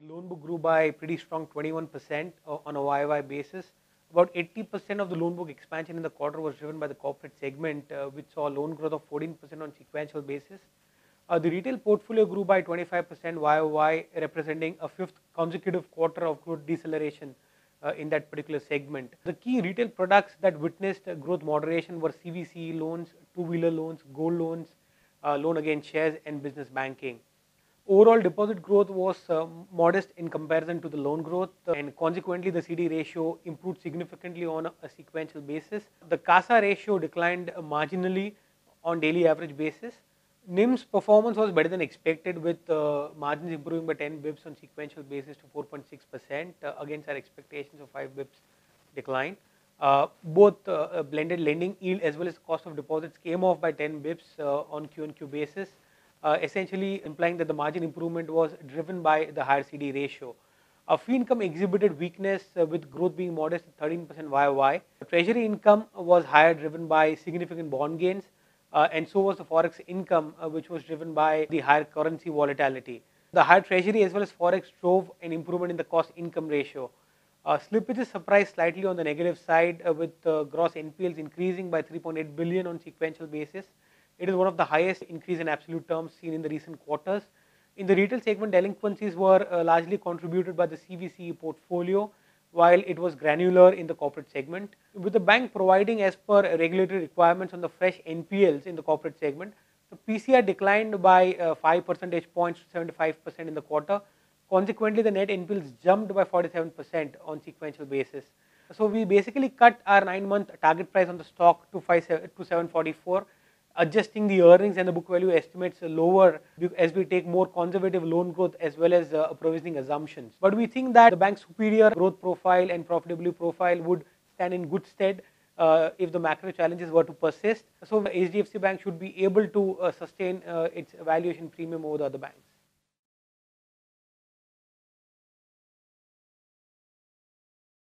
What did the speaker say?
The loan book grew by pretty strong 21% on a YY basis. About 80% of the loan book expansion in the quarter was driven by the corporate segment, uh, which saw loan growth of 14% on sequential basis. Uh, the retail portfolio grew by 25% YOY, representing a fifth consecutive quarter of growth deceleration uh, in that particular segment. The key retail products that witnessed growth moderation were CVC loans, two-wheeler loans, gold loans, uh, loan against shares, and business banking. Overall deposit growth was uh, modest in comparison to the loan growth, and consequently the CD ratio improved significantly on a, sequential basis. The CASA ratio declined marginally on daily average basis NIM's performance was better than expected with uh, margins improving by 10 bips on sequential basis to 4.6% uh, against our expectations of 5 bips decline. Uh, both uh, blended lending yield as well as cost of deposits came off by 10 bips uh, on Q and Q basis, essentially implying that the margin improvement was driven by the higher CD ratio. Our fee income exhibited weakness with growth being modest at 13% YOY. Treasury income was higher driven by significant bond gains uh, and so was the forex income, uh, which was driven by the higher currency volatility. The higher treasury as well as forex drove an improvement in the cost income ratio. Uh, slippages surprised slightly on the negative side uh, with uh, gross NPLs increasing by 3.8 billion on sequential basis. It is one of the highest increase in absolute terms seen in the recent quarters. In the retail segment, delinquencies were uh, largely contributed by the CVC portfolio while it was granular in the corporate segment. With the bank providing as per regulatory requirements on the fresh NPLs in the corporate segment, the PCR declined by uh, 5 percentage points to 75% in the quarter. Consequently, the net NPLs jumped by 47% on sequential basis. So we basically cut our nine-month target price on the stock to, 5, to 744 adjusting the earnings and the book value estimates lower as we take more conservative loan growth as well as uh, provisioning assumptions. But we think that the bank's superior growth profile and profitability profile would stand in good stead uh, if the macro challenges were to persist. So HDFC Bank should be able to uh, sustain uh, its valuation premium over the other banks.